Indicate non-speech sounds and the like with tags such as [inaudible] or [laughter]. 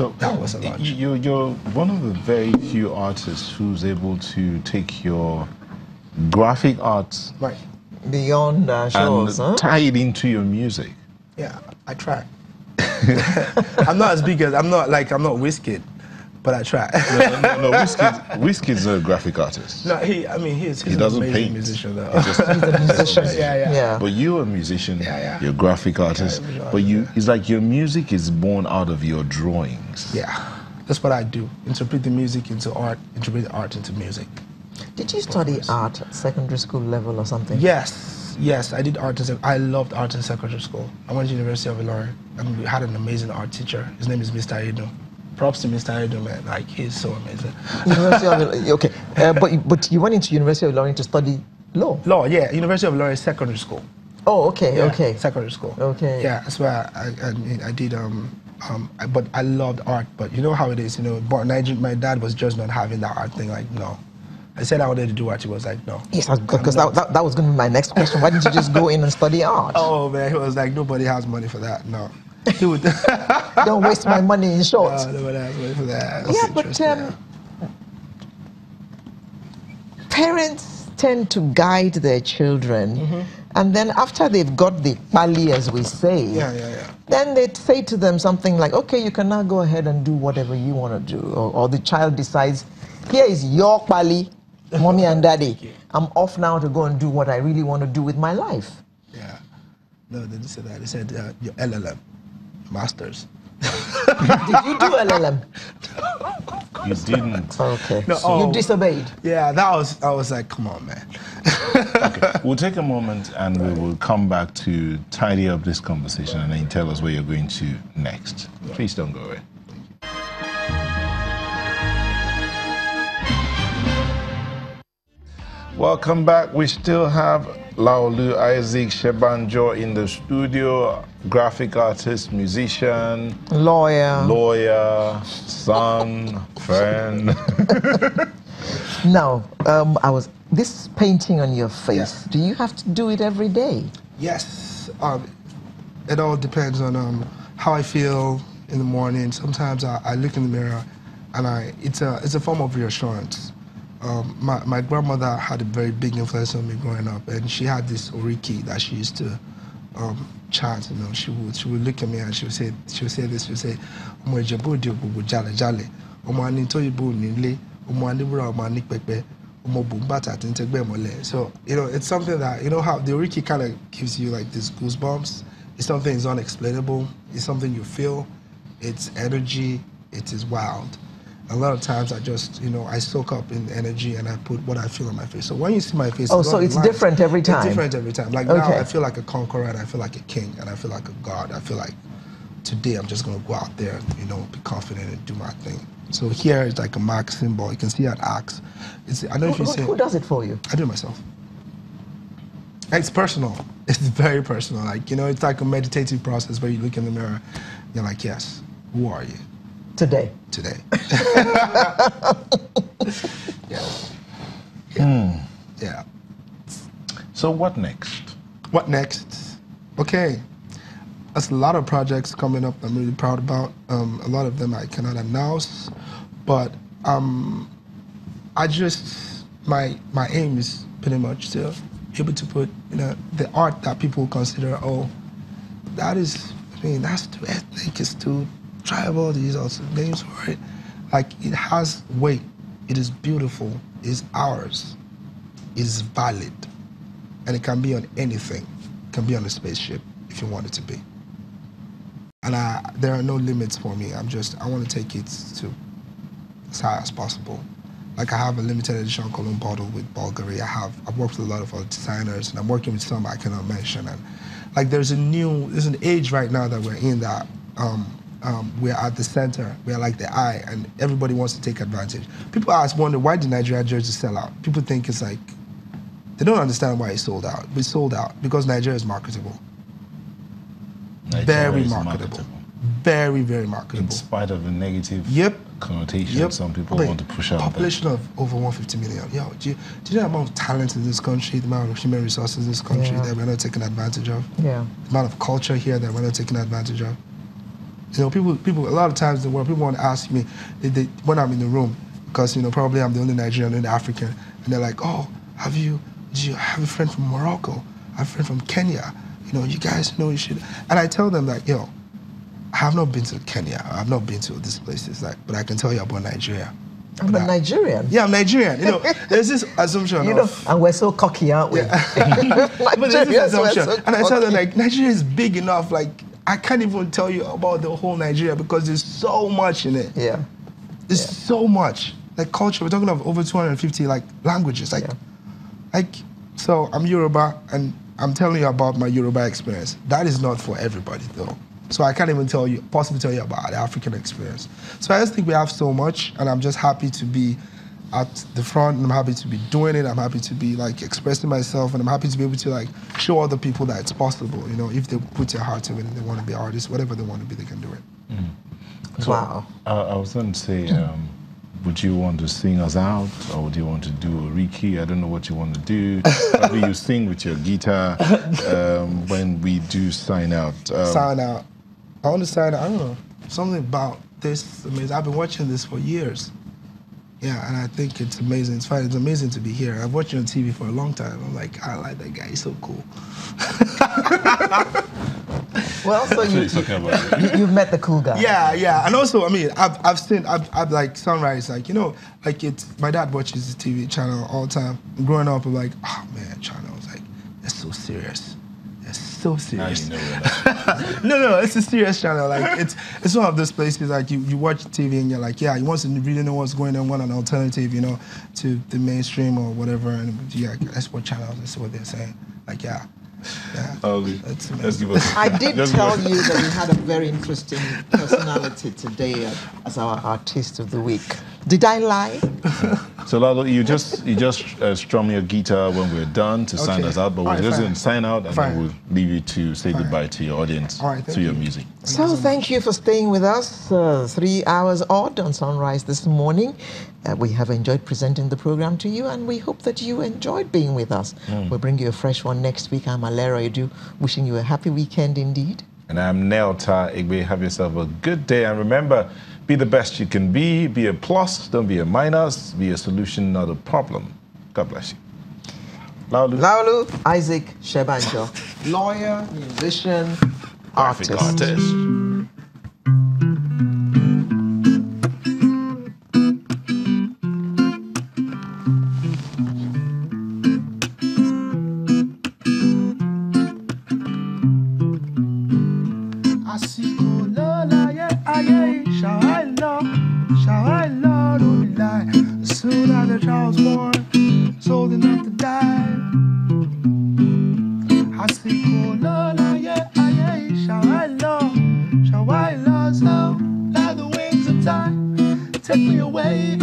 So that was a launch. You, you're one of the very few artists who's able to take your graphic arts Right. Beyond uh, and shows, huh? tie it into your music. Yeah, I try. [laughs] I'm not as big as I'm not like I'm not Wizkid, but I try. No, no, no Wizkid, Wizkid's a graphic artist. no, he. I mean, he's, he's He doesn't an amazing paint. musician though. He just- [laughs] He's a musician. Yeah, yeah. yeah. But you're a musician, Yeah, yeah. you're a graphic artist, Yeah, but you it's like your music is born out of your drawings. yeah, that's what I do. Interpret the music into art. Interpret the art into music. Did you study art at secondary school level or something? Yes, yes, I did art. In, sec- I loved art in secondary school. I went to University of Ilorin and we had an amazing art teacher. His name is Mr. Edo. Props to Mr. Edo, man. Like he's so amazing. University of okay, uh, but you- but you went into University of Ilorin to study law. Law, yeah. University of Ilorin secondary school. Oh, okay, Yeah, okay. Secondary school. Okay. Yeah, that's where I, I, I, I did. Um, um, I, but I loved art. But you know how it is. You know, but Niger, my dad was just not having that art thing. Like, no. I said I wanted to do art. He was like, no. Yes, because that, that, that was going to be my next question. Why didn't you just go in and study art? [laughs] Oh man, he was like, nobody has money for that. No. Would. [laughs] Don't waste my money in short. No, nobody has money for that. That's yeah, but um, parents tend to guide their children, Mm-hmm. and then after they've got the pali, as we say, Yeah, yeah, yeah. then they say to them something like, okay, you can now go ahead and do whatever you want to do. Or, or the child decides, here is your pali, mommy and daddy. [laughs] I'm off now to go and do what I really want to do with my life. Yeah. No, they didn't say that. They said uh, your LLM, masters. Did you do LLM? You didn't. Okay. No, so oh. you disobeyed. Yeah, that was. I was like, come on, man. Okay, we'll take a moment and we will come back to tidy up this conversation and then tell us where you're going to next. Please don't go away. Welcome back. We still have Laolu Isaac Senbanjo in the studio, graphic artist, musician, Lawyer. lawyer, son, friend. [laughs] Now, um, I was this painting on your face. Yeah. Do you have to do it every day? Yes. Um, it all depends on um, how I feel in the morning. Sometimes I, I look in the mirror, and I it's a it's a form of reassurance. Um, my my grandmother had a very big influence on me growing up, and she had this oriki that she used to um, chant. You know, she would she would look at me and she would say she would say this. She would say, "Ọmọ Ìjẹ̀bú Òde ògbògbò jalè jalè, ọmọ ani tóyìnbó nílé, ọmọ aníwúrà ọmọ anípẹpẹ, ọmọ bùnbàtà tí ń mọ́lẹ̀." So you know, it's something that you know how the oriki kind of gives you like these goosebumps. It's something that's unexplainable. It's something you feel. It's energy. It is wild. A lot of times I just, you know, I soak up in energy and I put what I feel on my face. So when you see my face, Oh, so it's lines. different every time. It's different every time. Like now I feel like a conqueror and I feel like a king and I feel like a god. I feel like today I'm just gonna go out there, you know, be confident and do my thing. So here is like a mark symbol. You can see an axe. It's I don't know if Who, you who- see who does it for you? I do it myself. It's personal. [laughs] It's very personal. Like, you know, it's like a meditative process where you look in the mirror, you're like, yes, who are you Today. today? [laughs] yeah. Yeah. so, what next? What next? Okay. That's a lot of projects coming up I'm really proud about. Um, a lot of them I cannot announce, but um, I just, my, my aim is pretty much to be able to put, you know, the art that people consider, oh, that is, I mean, that's too ethnic, it's too tribal, these are some names for it. Like, it has weight, it is beautiful, it is ours, it is valid, and it can be on anything. It can be on a spaceship if you want it to be. And I, there are no limits for me. I'm just, I want to take it to as high as possible. Like I have a limited edition Cologne bottle with Bulgari. I have, I've worked with a lot of other designers and I'm working with some I cannot mention. And like there's a new, there's an age right now that we're in that um, um, we're at the center. We're like the eye and everybody wants to take advantage. People ask, wonder why did Nigeria jersey sell out? People think it's like, they don't understand why it sold out. But it sold out because Nigeria is marketable. Nigeria very is marketable. Very, very marketable. In spite of the negative Yep. connotation Yep. some people Wait, want to push out. there. Population of over 150 million. Yo, do you, do you know the amount of talent in this country, the amount of human resources in this country Yeah. that we're not taking advantage of? Yeah. The amount of culture here that we're not taking advantage of? You know, people, people. A lot of times, in the world, people want to ask me, they, they, when I'm in the room, because you know, probably I'm the only Nigerian, only African, and they're like, "Oh, have you? Do you have a friend from Morocco? I have a friend from Kenya? You know, you guys know you should." And I tell them like, "Yo, I have not been to Kenya. I've not been to these places, like, but I can tell you about Nigeria." I'm a Nigerian. Yeah, I'm Nigerian. You know, [laughs] there's this assumption. You know, of, and we're so cocky, aren't we? Yeah. [laughs] but there's this assumption, so and I tell them like Nigeria is big enough. Like I can't even tell you about the whole Nigeria because there's so much in it. Yeah. There's Yeah. so much. Like culture. We're talking of over 250 like languages. Like, Yeah. like. So I'm Yoruba, and I'm telling you about my Yoruba experience. That is not for everybody though. So I can't even tell you, possibly tell you about the African experience. So I just think we have so much, and I'm just happy to be at the front, and I'm happy to be doing it. I'm happy to be like expressing myself, and I'm happy to be able to like show other people that it's possible. You know, if they put their heart to it and they want to be artists, whatever they want to be, they can do it. So, wow. Uh, I was going to say, um, would you want to sing us out, or would you want to do a Riki? I don't know what you want to do. [laughs] Probably you sing with your guitar um, when we do sign out. Um, sign out. I want to sign out. I don't know. Something about this I mean, I've been watching this for years. Yeah, and I think it's amazing. It's fine. It's amazing to be here. I've watched you on TV for a long time. I'm like, I like that guy. He's so cool. [laughs] Well, so you, he's talking about. you, you've met the cool guy. Yeah, yeah. And also, I mean, I've, I've seen, I've, I've like Sunrise, like, you know, like it's, my dad watches the TV channel all the time. Growing up, I'm like, oh man, channel was like, that's so serious. That's so serious. you know [laughs] no, no, it's a serious channel. Like it's it's one of those places like you, you watch TV and you're like, yeah, you want to really know what's going on, want an alternative, you know, to the mainstream or whatever. And yeah, that's what channels. That's what they're saying. Like yeah, yeah. Okay. That's Let's amazing. give us. I did just give tell you that we had a very interesting personality today uh, as our artist of the week. Did I lie? [laughs] So Laolu, you just you just uh, strum your guitar when we're done to sign us out, but we're right, just fine. going to sign out and Fine. then we'll leave you to say goodbye to your audience All right, thank through your you. music. So thank you for staying with us. Uh, three hours odd on Sunrise this morning. Uh, we have enjoyed presenting the program to you, and we hope that you enjoyed being with us. We'll bring you a fresh one next week. I'm Alera Edu, wishing you a happy weekend indeed. And I'm Nel Ta Igbe. Have yourself a good day. And remember, be the best you can be. Be a plus, don't be a minus. Be a solution, not a problem. God bless you. Laolu. Laolu Isaac Senbanjo, [laughs] lawyer, musician, artist. artist. As the child was born it's enough to die. àsìkò ló láyé ayé ṣàwá lọ ṣàwá lọ so let the wings of time take me away